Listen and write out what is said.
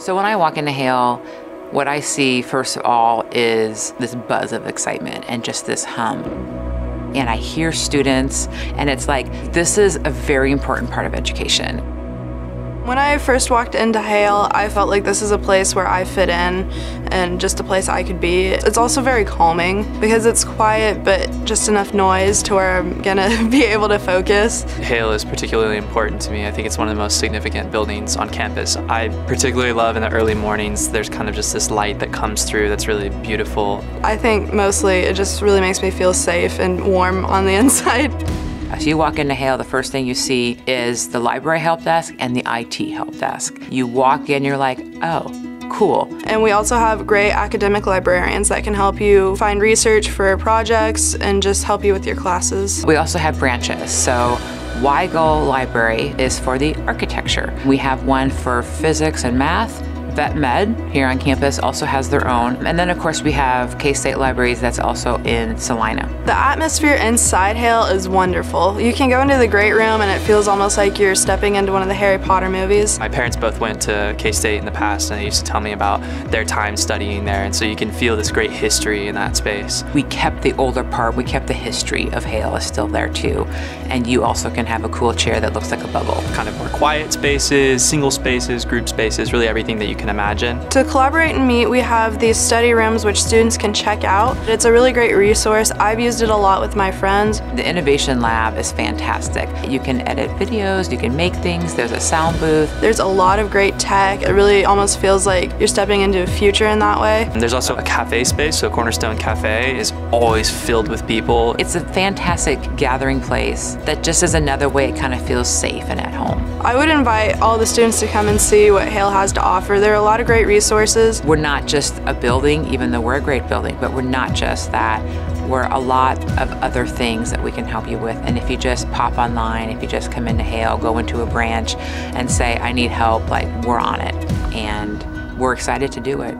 So when I walk into Hale, what I see first of all is this buzz of excitement and just this hum. And I hear students, and it's like, this is a very important part of education. When I first walked into Hale, I felt like this is a place where I fit in and just a place I could be. It's also very calming because it's quiet but just enough noise to where I'm gonna be able to focus. Hale is particularly important to me. I think it's one of the most significant buildings on campus. I particularly love in the early mornings, there's kind of just this light that comes through that's really beautiful. I think mostly it just really makes me feel safe and warm on the inside. As you walk into Hale, the first thing you see is the library help desk and the IT help desk. You walk in, you're like, oh, cool. And we also have great academic librarians that can help you find research for projects and just help you with your classes. We also have branches. So Weigel Library is for the architecture. We have one for physics and math, Vet Med here on campus also has their own. And then of course we have K-State Libraries that's also in Salina. The atmosphere inside Hale is wonderful. You can go into the great room and it feels almost like you're stepping into one of the Harry Potter movies. My parents both went to K-State in the past and they used to tell me about their time studying there and so you can feel this great history in that space. We kept the older part, we kept the history of Hale is still there too. And you also can have a cool chair that looks like a bubble. Kind of more quiet spaces, single spaces, group spaces, really everything that you can imagine. To collaborate and meet, we have these study rooms which students can check out. It's a really great resource. I've used it a lot with my friends. The Innovation Lab is fantastic. You can edit videos, you can make things, there's a sound booth. There's a lot of great tech. It really almost feels like you're stepping into a future in that way. And there's also a cafe space, so Cornerstone Cafe is always filled with people. It's a fantastic gathering place that just is another way it kind of feels safe and at home. I would invite all the students to come and see what Hale has to offer. There are a lot of great resources. We're not just a building, even though we're a great building, but we're not just that. We're a lot of other things that we can help you with. And if you just pop online, if you just come into Hale, go into a branch and say, I need help, like we're on it. And we're excited to do it.